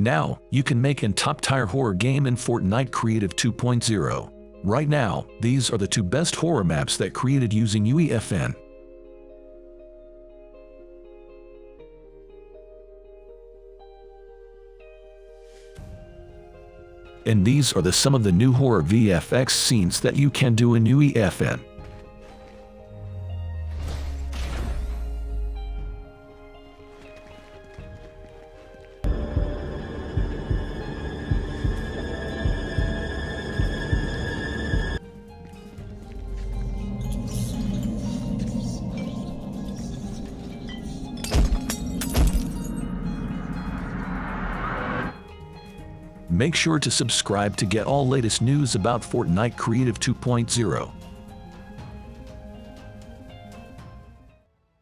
Now, you can make an top-tier horror game in Fortnite Creative 2.0. Right now, these are the two best horror maps that created using UEFN. And these are the some of the new horror VFX scenes that you can do in UEFN. Make sure to subscribe to get all latest news about Fortnite Creative 2.0.